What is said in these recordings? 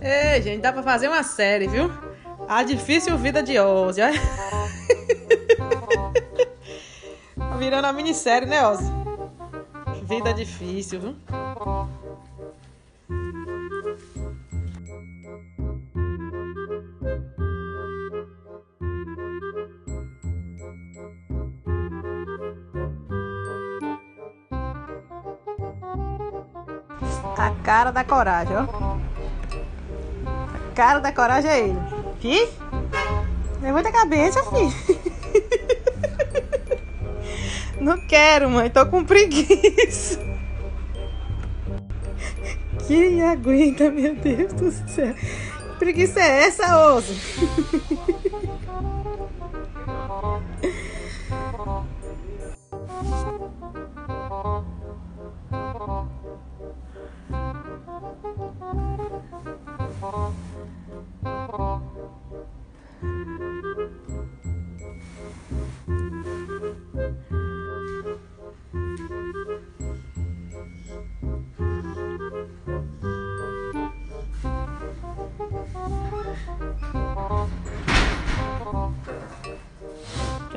Ei, gente, dá pra fazer uma série, viu? A difícil vida de Ozzy. olha. Virando a minissérie, né, Ozzy? Vida difícil, viu? A cara da coragem, ó. A cara da coragem é ele. Que? Levanta a cabeça, filho. Não quero, mãe. Tô com preguiça. Quem aguenta, meu Deus do céu? Que preguiça é essa, osso?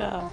Yeah.